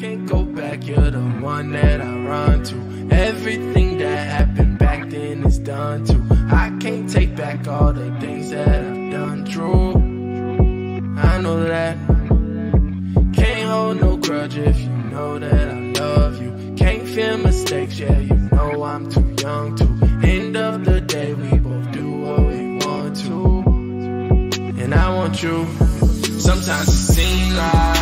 can't go back, you're the one that I run to. Everything that happened back then is done too. I can't take back all the things that I've done true. I know that. Can't hold no grudge if you know that I love you. Can't feel mistakes, yeah, you know I'm too young to. End of the day, we both do what we want to. And I want you. Sometimes it seems like